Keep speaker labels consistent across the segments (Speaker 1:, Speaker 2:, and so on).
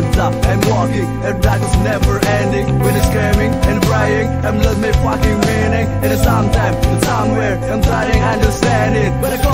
Speaker 1: Like
Speaker 2: up, I'm walking, and life is never ending. When it's screaming and crying, I'm lost my fucking meaning. And sometime, and somewhere, I'm trying to understand it. But I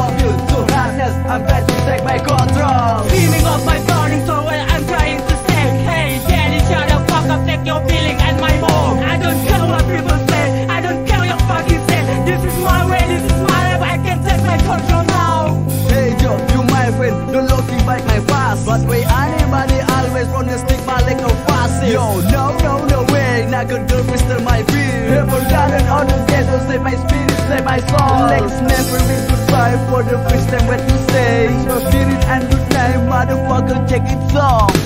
Speaker 2: not good girl, Mr. My beer Never on the gate, don't save my spirit, save my soul. Legs never been goodbye for the first time what you say. Your spirit and good night, motherfucker, check it song